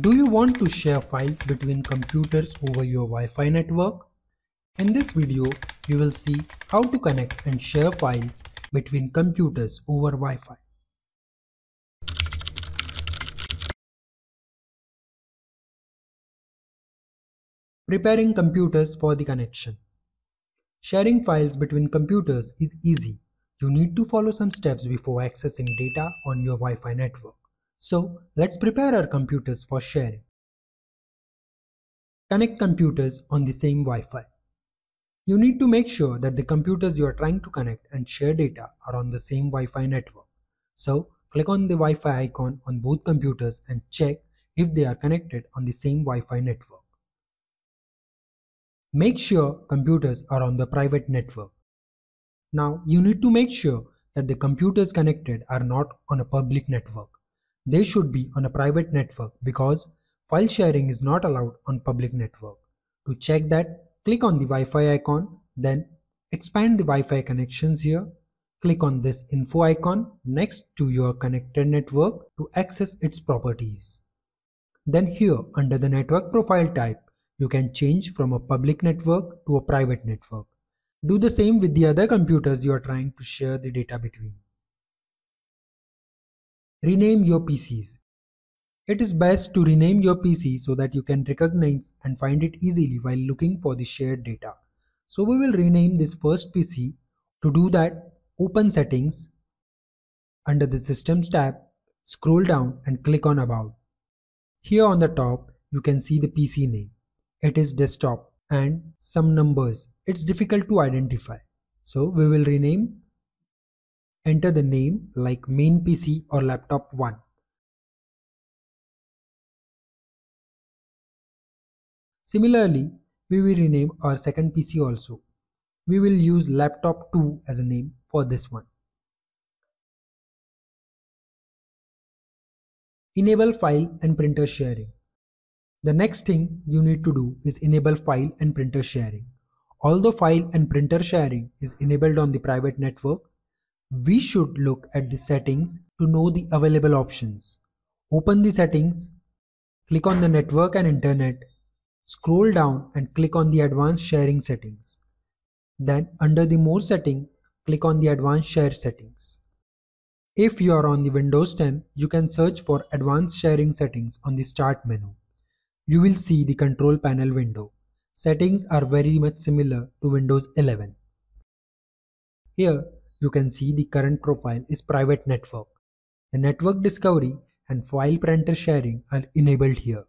Do you want to share files between computers over your Wi-Fi network? In this video, you will see how to connect and share files between computers over Wi-Fi. Preparing computers for the connection. Sharing files between computers is easy. You need to follow some steps before accessing data on your Wi-Fi network. So let's prepare our computers for sharing. Connect computers on the same Wi-Fi. You need to make sure that the computers you are trying to connect and share data are on the same Wi-Fi network. So click on the Wi-Fi icon on both computers and check if they are connected on the same Wi-Fi network. Make sure computers are on the private network. Now you need to make sure that the computers connected are not on a public network. They should be on a private network because file sharing is not allowed on public network. To check that, click on the Wi-Fi icon, then expand the Wi-Fi connections here. Click on this info icon next to your connected network to access its properties. Then here under the network profile type, you can change from a public network to a private network. Do the same with the other computers you are trying to share the data between. Rename your PCs. It is best to rename your PC so that you can recognize and find it easily while looking for the shared data. So we will rename this first PC. To do that, open settings. Under the systems tab, scroll down and click on about. Here on the top, you can see the PC name. It is desktop and some numbers. It's difficult to identify. So we will rename Enter the name like main PC or laptop 1. Similarly, we will rename our second PC also. We will use laptop 2 as a name for this one. Enable file and printer sharing. The next thing you need to do is enable file and printer sharing. Although file and printer sharing is enabled on the private network, we should look at the settings to know the available options. Open the settings, click on the network and internet, scroll down and click on the advanced sharing settings. Then under the more setting, click on the advanced share settings. If you are on the Windows 10, you can search for advanced sharing settings on the start menu. You will see the control panel window. Settings are very much similar to Windows 11. Here you can see the current profile is private network. The network discovery and file printer sharing are enabled here.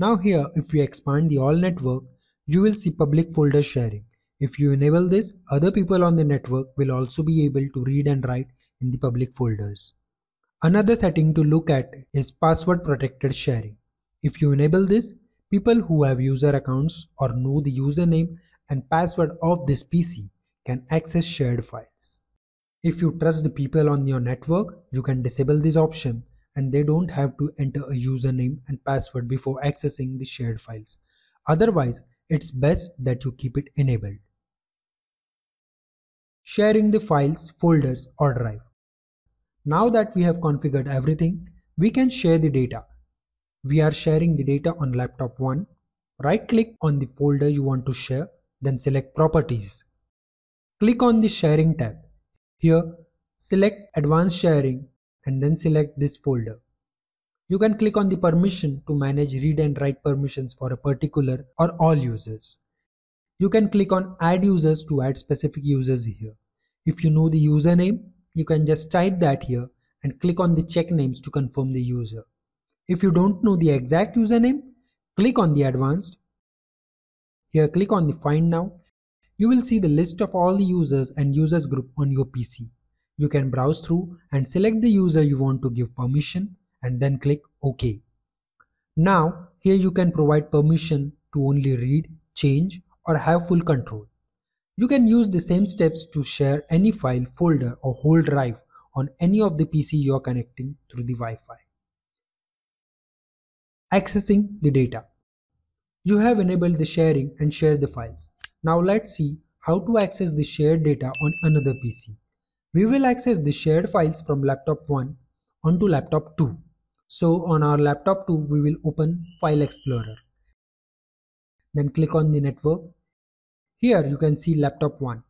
Now here if we expand the all network, you will see public folder sharing. If you enable this, other people on the network will also be able to read and write in the public folders. Another setting to look at is password protected sharing. If you enable this, people who have user accounts or know the username and password of this PC can access shared files. If you trust the people on your network, you can disable this option and they don't have to enter a username and password before accessing the shared files. Otherwise, it's best that you keep it enabled. Sharing the files, folders or drive. Now that we have configured everything, we can share the data. We are sharing the data on laptop 1. Right click on the folder you want to share, then select properties. Click on the sharing tab. Here select advanced sharing and then select this folder. You can click on the permission to manage read and write permissions for a particular or all users. You can click on add users to add specific users here. If you know the username, you can just type that here and click on the check names to confirm the user. If you don't know the exact username, click on the advanced. Here click on the find now you will see the list of all the users and users group on your PC. You can browse through and select the user you want to give permission and then click OK. Now here you can provide permission to only read, change or have full control. You can use the same steps to share any file, folder or whole drive on any of the PC you are connecting through the Wi-Fi. Accessing the data. You have enabled the sharing and share the files. Now let's see how to access the shared data on another PC. We will access the shared files from laptop 1 onto laptop 2. So on our laptop 2 we will open File Explorer. Then click on the network. Here you can see laptop 1.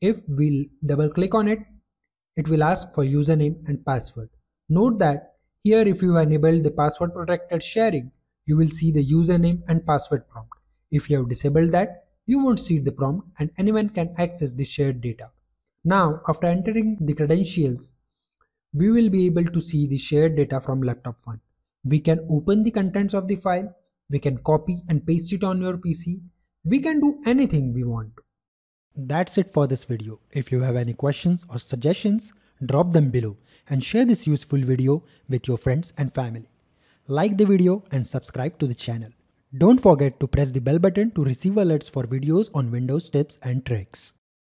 If we double click on it, it will ask for username and password. Note that here if you enable the password protected sharing, you will see the username and password prompt. If you have disabled that, you won't see the prompt and anyone can access the shared data. Now after entering the credentials, we will be able to see the shared data from laptop 1. We can open the contents of the file, we can copy and paste it on your PC, we can do anything we want. That's it for this video. If you have any questions or suggestions, drop them below and share this useful video with your friends and family. Like the video and subscribe to the channel. Don't forget to press the bell button to receive alerts for videos on Windows tips and tricks.